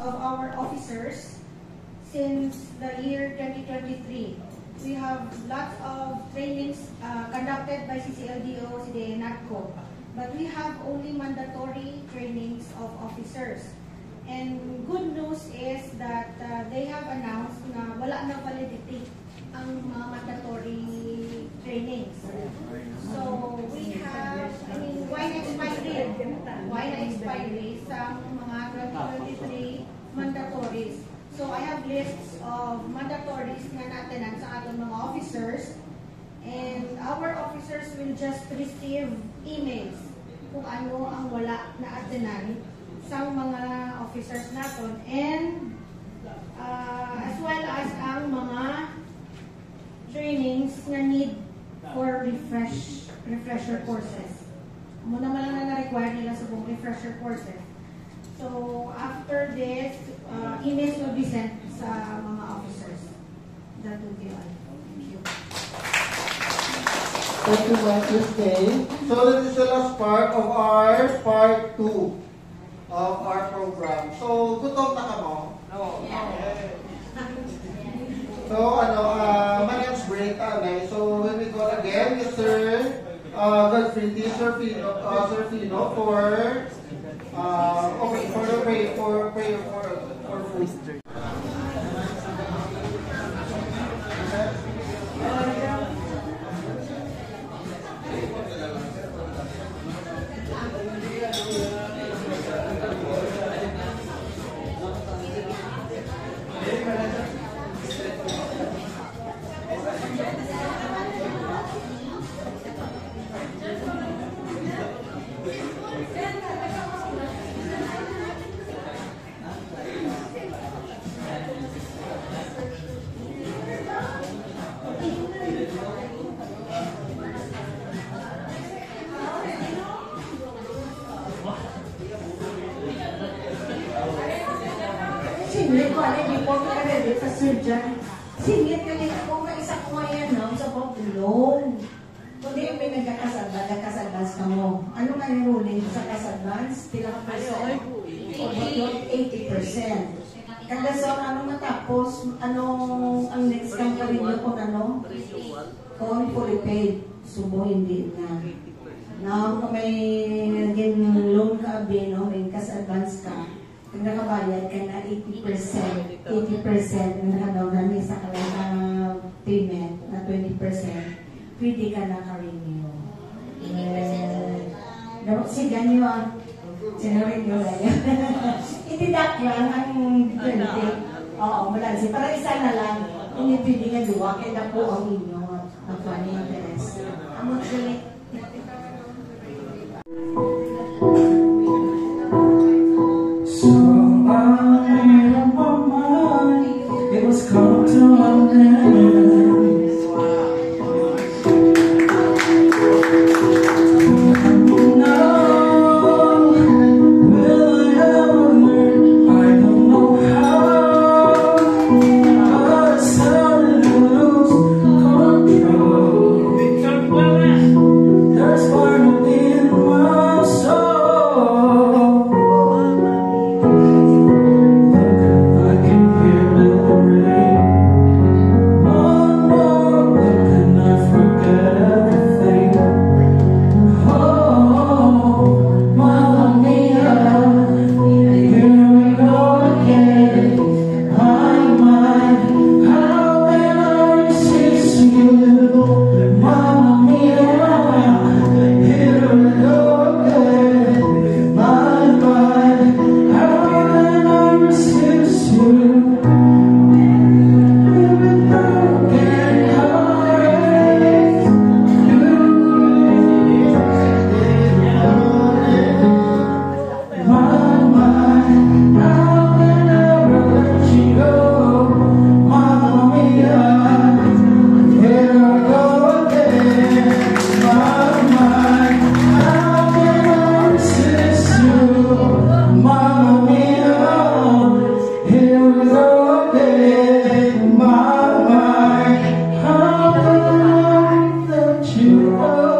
of our officers since the year 2023. We have lots of trainings uh, conducted by CCLDO, CDA, NATCO, but we have only mandatory trainings of officers. And good news is that uh, they have announced na wala na validity ang mga mandatory trainings. So, we have, I mean, why na expiry? Why na expiry sa mga 2023 mandatories? So, I have lists of mandatories nga natin sa ating mga officers. And our officers will just receive emails kung ano ang wala na atenan sa mga officers natin. And uh, as well as ang mga trainings na need for refresh refresher courses. Muna man lang na na-require nila sa buong refresher courses. So, after this, uh, emails will be sent sa mga officers. That will be all. Thank you. Thank you, Ma'am Christine. So this is the last part of our part 2 of our program. So, gutom na ka mo? No. So, ano, uh, my name's Brent Anay. So, when we go again, Mr. Uh, Godfrey T. Serfino, uh, Serfino for, uh, okay, for the pray, for, pray, for, for food. Singit ko, ano, di po ka ready sa surgeon. Singit ka din ako, kaisa ko ngayon, no, sa pagulong. Kundi yung pinagkakasalba, nagkasalbans ka mo. Ano nga yung ruling sa kasalbans? Pila ka percent? 80%. Kada sa ano matapos, ano ang next company niyo kung ano? Kung fully paid. Subo hindi na. Now, kung may naging loan ka, no, may kas advance ka, kung nakabayad ka na 80%, 80% na nakadaw na sa kanilang payment na 20%, pwede ka na ka-renew. Eh, dapat si ganyo ang sinarenew na yun. Itidak lang ang 20. Oo, malansi. Para isa na lang. Hindi pwede nga duwa, kaya na po ang inyo ang funny interest. Amot galit. I made Oh.